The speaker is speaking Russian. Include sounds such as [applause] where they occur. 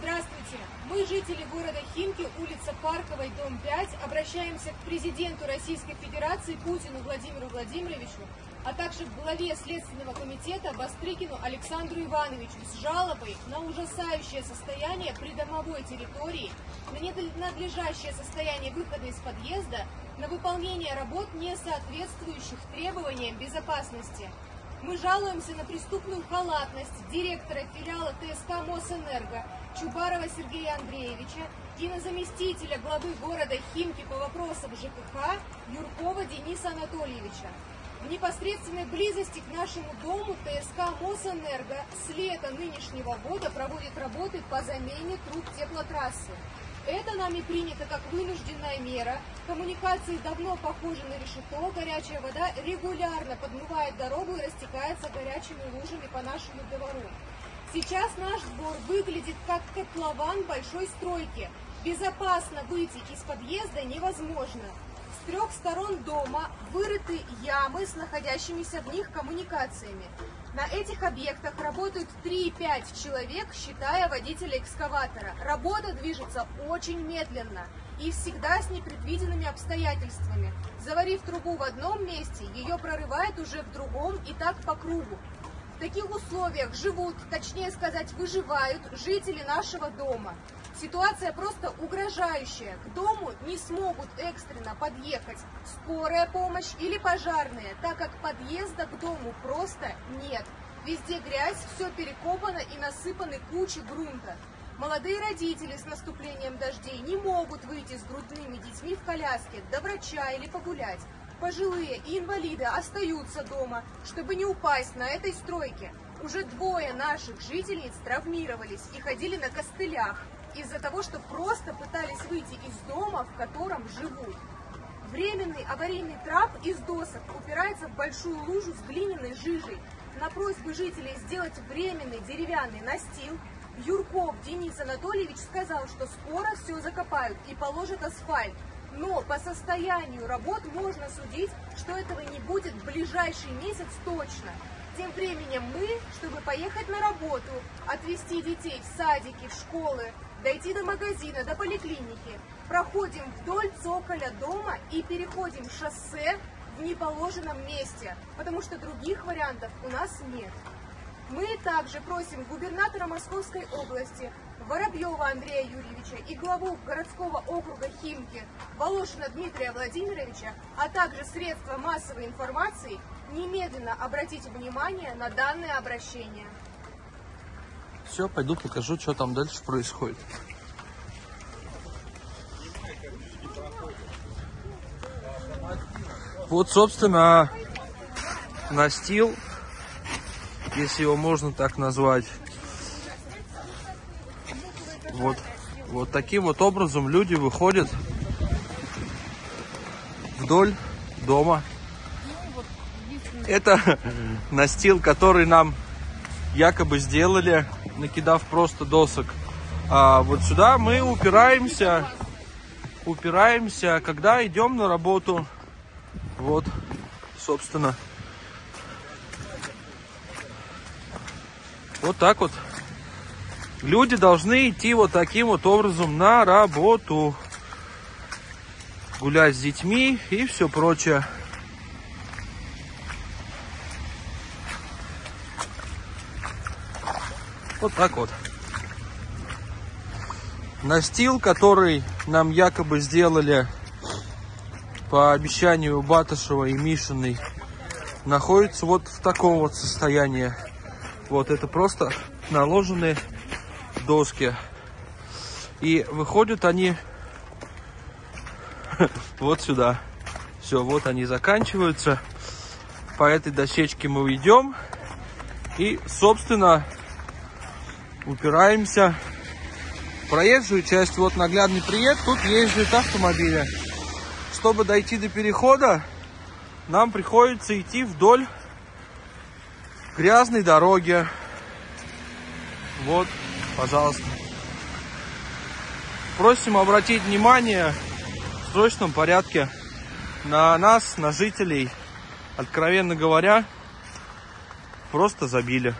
Здравствуйте! Мы, жители города Химки, улица Парковой, дом 5, обращаемся к президенту Российской Федерации Путину Владимиру Владимировичу, а также к главе Следственного комитета Бастрыкину Александру Ивановичу с жалобой на ужасающее состояние придомовой территории, на ненадлежащее состояние выхода из подъезда, на выполнение работ, не соответствующих требованиям безопасности. Мы жалуемся на преступную халатность директора филиала ТСК Мосэнерго Чубарова Сергея Андреевича и на заместителя главы города Химки по вопросам ЖКХ Юркова Дениса Анатольевича. В непосредственной близости к нашему дому ТСК Мосэнерго с лета нынешнего года проводит работы по замене труб теплотрассы. Это нами принято как вынужденная мера. Коммуникации давно похожи на решето. Горячая вода регулярно подмывает дорогу и растекается горячими лужами по нашему двору. Сейчас наш двор выглядит как котлован большой стройки. Безопасно выйти из подъезда невозможно. С трех сторон дома вырыты ямы с находящимися в них коммуникациями. На этих объектах работают 3-5 человек, считая водителя экскаватора. Работа движется очень медленно и всегда с непредвиденными обстоятельствами. Заварив трубу в одном месте, ее прорывает уже в другом и так по кругу. В таких условиях живут, точнее сказать, выживают жители нашего дома. Ситуация просто угрожающая. К дому не смогут экстренно подъехать скорая помощь или пожарные, так как подъезда к дому просто нет. Везде грязь, все перекопано и насыпаны кучи грунта. Молодые родители с наступлением дождей не могут выйти с грудными детьми в коляске до врача или погулять. Пожилые и инвалиды остаются дома, чтобы не упасть на этой стройке. Уже двое наших жительниц травмировались и ходили на костылях из-за того, что просто пытались выйти из дома, в котором живут. Временный аварийный трап из досок упирается в большую лужу с глиняной жижей. На просьбу жителей сделать временный деревянный настил, Юрков Денис Анатольевич сказал, что скоро все закопают и положат асфальт. Но по состоянию работ можно судить, что этого не будет в ближайший месяц точно. Тем временем мы, чтобы поехать на работу, отвезти детей в садики, в школы, дойти до магазина, до поликлиники, проходим вдоль цоколя дома и переходим шоссе в неположенном месте, потому что других вариантов у нас нет. Мы также просим губернатора Московской области Воробьева Андрея Юрьевича и главу городского округа Химки Волошина Дмитрия Владимировича, а также средства массовой информации немедленно обратить внимание на данное обращение. Все, пойду покажу, что там дальше происходит. Вот, собственно, настил, если его можно так назвать. Вот, вот таким вот образом люди выходят вдоль дома. Это [laughs] настил, который нам якобы сделали, накидав просто досок. А вот сюда мы упираемся, упираемся, когда идем на работу. Вот, собственно. Вот так вот. Люди должны идти вот таким вот образом на работу. Гулять с детьми и все прочее. Вот так вот. Настил, который нам якобы сделали по обещанию Батышева и Мишиной, находится вот в таком вот состоянии. Вот это просто наложенные доски. И выходят они [laughs] вот сюда. Все, вот они заканчиваются. По этой дощечке мы уйдем. И, собственно, упираемся в проезжую часть. Вот наглядный приезд. Тут ездят автомобили. Чтобы дойти до перехода, нам приходится идти вдоль грязной дороги. Вот, пожалуйста. Просим обратить внимание в срочном порядке на нас, на жителей. Откровенно говоря, просто забили.